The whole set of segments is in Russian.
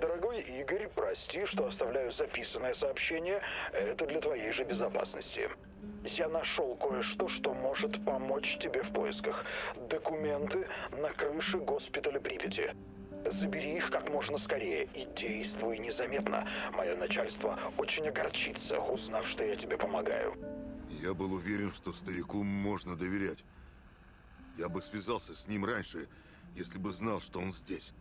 Дорогой Игорь, прости, что оставляю записанное сообщение. Это для твоей же безопасности. Я нашел кое-что, что может помочь тебе в поисках. Документы на крыше госпиталя Припяти. Забери их как можно скорее и действуй незаметно. Мое начальство очень огорчится, узнав, что я тебе помогаю. Я был уверен, что старику можно доверять. Я бы связался с ним раньше, если бы знал, что он здесь.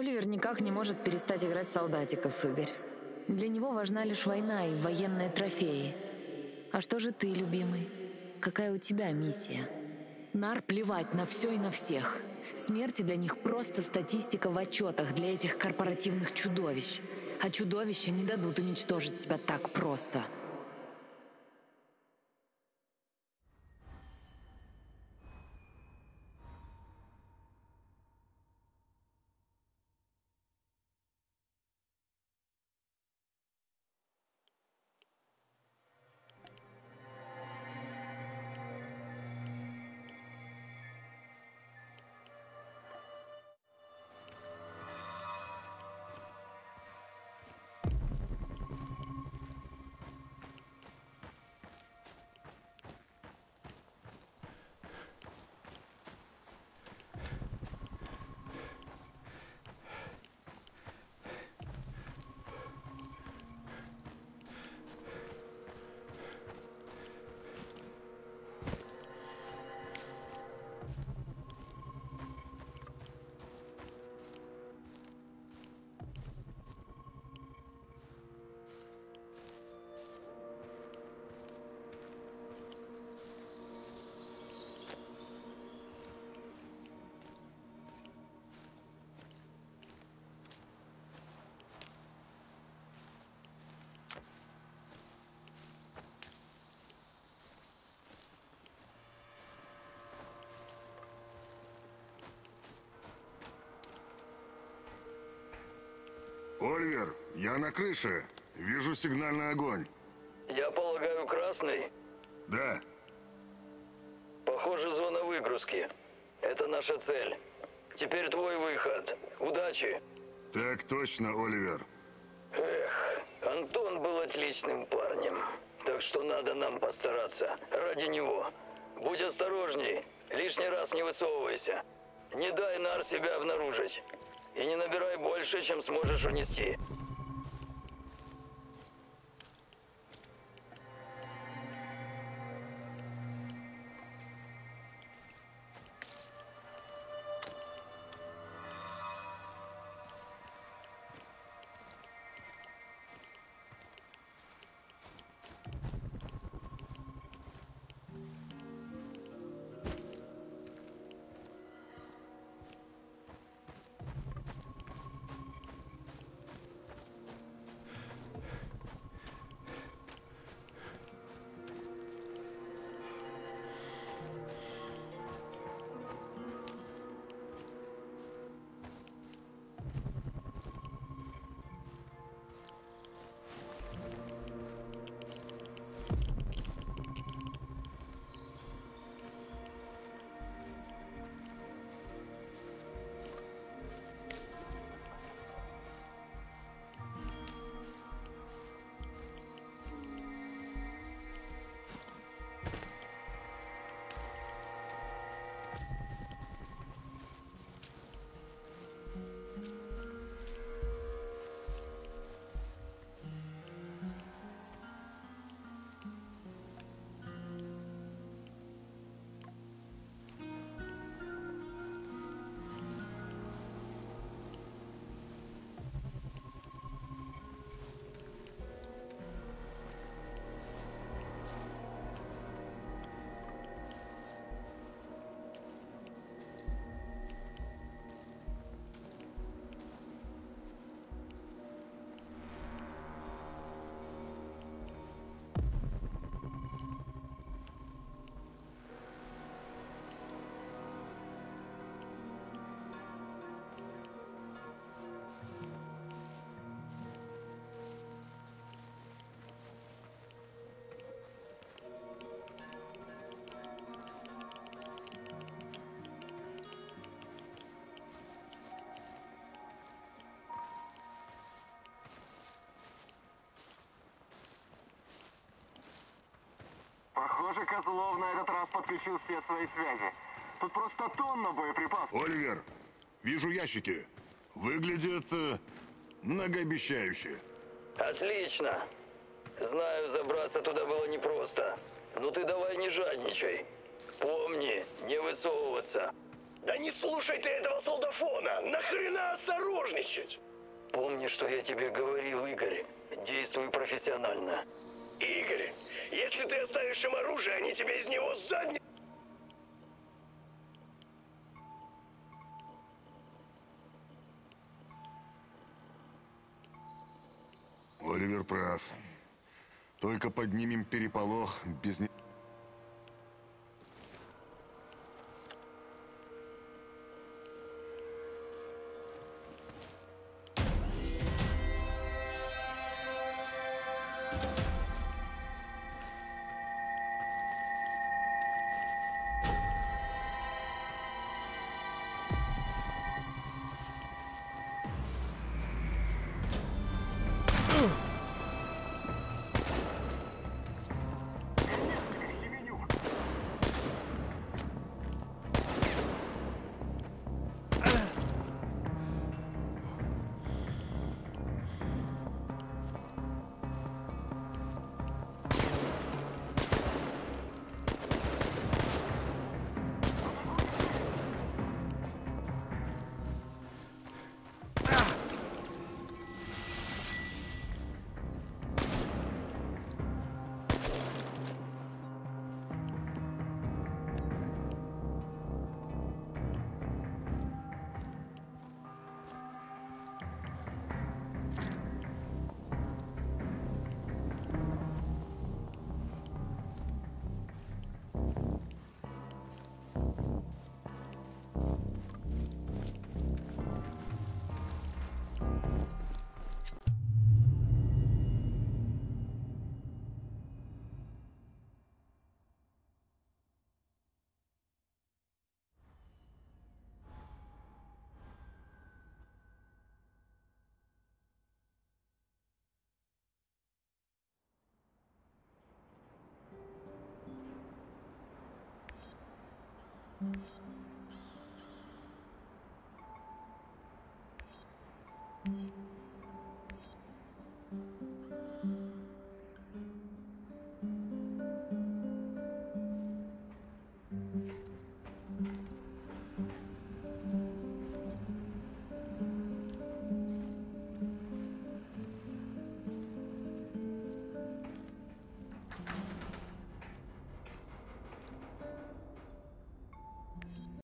Оливер никак не может перестать играть солдатиков, Игорь. Для него важна лишь война и военные трофеи. А что же ты, любимый? Какая у тебя миссия? Нар плевать на все и на всех. Смерти для них просто статистика в отчетах для этих корпоративных чудовищ. А чудовища не дадут уничтожить себя так просто. Оливер, я на крыше. Вижу сигнальный огонь. Я полагаю, красный? Да. Похоже, зона выгрузки. Это наша цель. Теперь твой выход. Удачи. Так точно, Оливер. Эх, Антон был отличным парнем. Так что надо нам постараться. Ради него. Будь осторожней. Лишний раз не высовывайся. Не дай Нар себя обнаружить. И не набирай больше, чем сможешь унести. Похоже, Козлов на этот раз подключил все свои связи. Тут просто тонна боеприпасов. Оливер, вижу ящики. Выглядят э, многообещающе. Отлично. Знаю, забраться туда было непросто. Но ты давай не жадничай. Помни, не высовываться. Да не слушай ты этого солдафона! Нахрена осторожничать? Помни, что я тебе говорил, Игорь. Действуй профессионально. Игорь, если ты оставишь им оружие, они тебя из него задни... Оливер прав. Только поднимем переполох без... Mm-hmm.